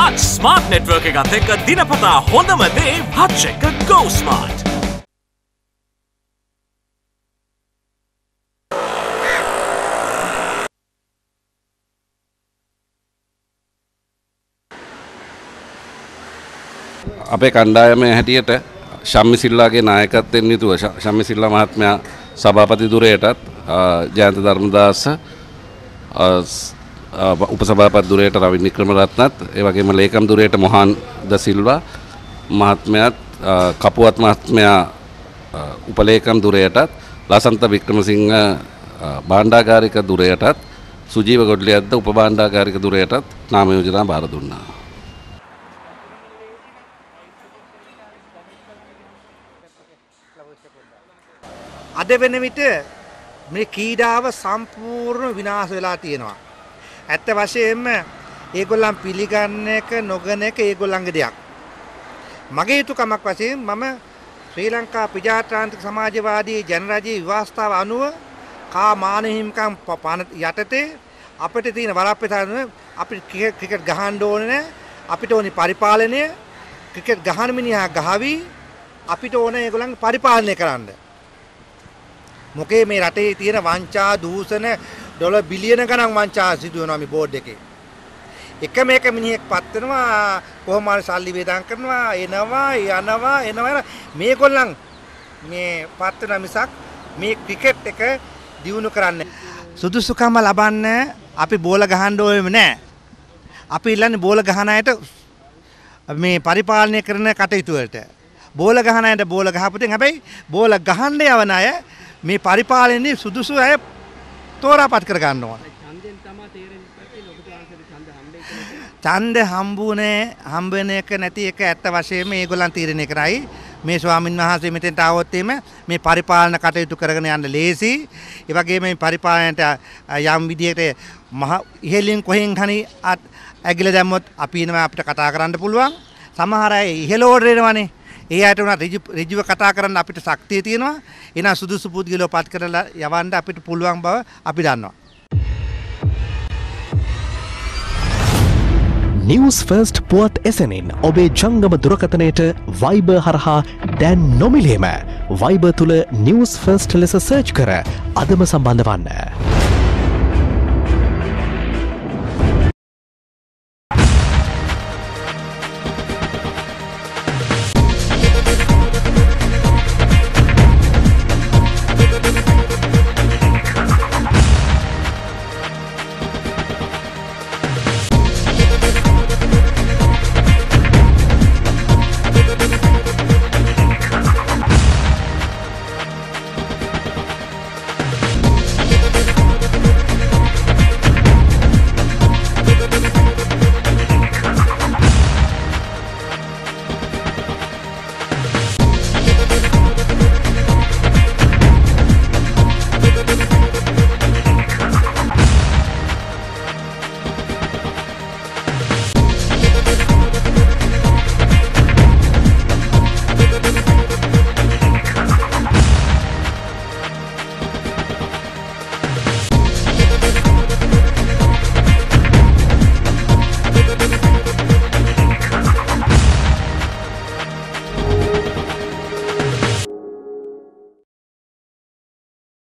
Hutch smart network එකත් එක්ක දිනපතා හොඳම දේ හච් එක ගෝ ස්මාර්ට්. අපේ කණ්ඩායම හැටියට ශම්මිසිල්ලාගේ නායකත්වයෙන් යුතුව ශම්මිසිල්ලා මහත්මයා සභාපති දුරයටත් ජයන්ත ධර්මදාස උපසභාපත් දුරයට රවි නික්‍රමරත්නත් ඒ වගේම ලේකම් දුරයට මොහන් ද සිල්වා මහත්මයාත් කපුවත් මහත්මයා උපලේකම් දුරයටත් ලසන්ත වික්‍රමසිංහ බාණ්ඩාගාරික දුරයටත් සුජීව ගොඩ්ලියද්ද උප බාණ්ඩාගාරික දුරයටත් නාම යෝජනා බාර දුන්නා. අද වෙන විට මේ කීඩාව සම්පූර්ණ විනාශ වෙලා තියෙනවා. ඇත්ත වශයෙන්ම ඒගොල්ලන් පිළිගන්න එක නොගන එක ඒගොල්ලන්ගේ දෙයක්. මගේ යුතුකමක් වශයෙන් මම ශ්‍රී ලංකා ප්‍රජාතාන්ත්‍රික සමාජවාදී ජනරජයේ විවස්ථාව අනුව කා මාන හිමිකම් යටතේ අපිට තියෙන වරප්‍රසාදන අපිට ක්‍රිකට් ගහන්න ඕනේ නැහැ. අපිට ඕනි පරිපාලනය ක්‍රිකට් ගහන මිනිහා ගහවි අපිට ඕන ඒගොල්ලන් පරිපාලනය කරන්න. මොකේ මේ රටේ තියෙන වංචා දූෂණ ඩොලර් බිලියන ගණන් වංචා සිදු වෙනවා මේ බෝඩ් එකේ. එකම එක මිනිහෙක් පත් වෙනවා කොහොම හරි සල්ලි වේදම් කරනවා එනවා යනවා එනවා මේගොල්ලන් මේ පත් වෙන මිසක් මේ ක්‍රිකට් එක දියුණු කරන්න සුදුසුකම ලබන්න අපි බෝල ගහන්න ඕනෙම නෑ. අපි ඉල්ලන්නේ බෝල ගහන අයට මේ පරිපාලනය කරන කටයුතු වලට. බෝල ගහන අයට බෝල ගහපුතින් හැබැයි බෝල ගහන්න යවන අය මේ පරිපාලනයේ සුදුසු අය තෝරාපත් කර ගන්න ඕන. ඡන්ද හම්බුනේ හම්බ වෙන එක නැති එක ඇත්ත වශයෙන්ම මේගොල්ලන් තීරණය කරයි. මේ ස්වාමින් වහන්සේ මෙතෙන්ට ආවොත් මේ පරිපාලන කටයුතු කරගෙන යන්න ලේසි. ඒ වගේම මේ පරිපාලනයට යම් විදිහකට මහ ඉහළින් කොහෙන් හරි ඇගිල දැම්මොත් අපි එනවා අපිට කතා කරන්න පුළුවන්. සමහර අය ඉහළ ඕඩර් එනවනේ. ඒ අයට උනා ඍජුව කතා කරන්න අපිට ශක්තිය තියෙනවා. එහෙනම් සුදුසු පුද්ගලව පත් කරලා යවන්න අපිට පුළුවන් බව අපි දන්නවා. නිවස් ෆර්ස්ට් පුවත් එසනින් ඔබේ ජංගම දුරකතනයට වයිබ හරහා දැන් නොමිලේම වයිබ තුළ නිවස් ෆර්ස්ට් ලෙස සර්ච් කර අදම සම්බන්ධ වන්න.